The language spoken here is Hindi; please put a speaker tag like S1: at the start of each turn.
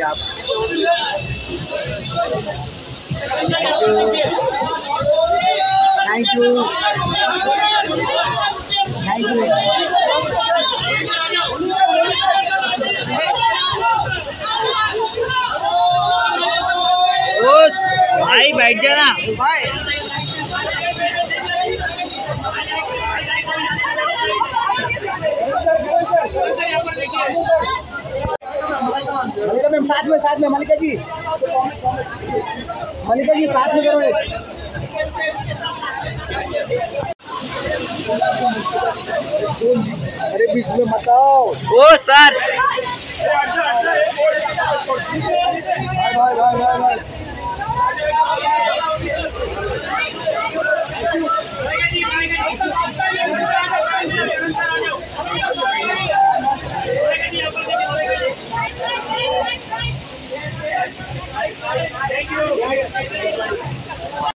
S1: आप थैंक यू थैंक यू
S2: भाई बैठ जाना।
S1: बाय साथ में साथ में मलिका जी। मलिका जी साथ में करो अरे बीच में मत आओ।
S2: ओ सर।
S1: भाई भाई भाई भाई भाई।
S3: Thank you.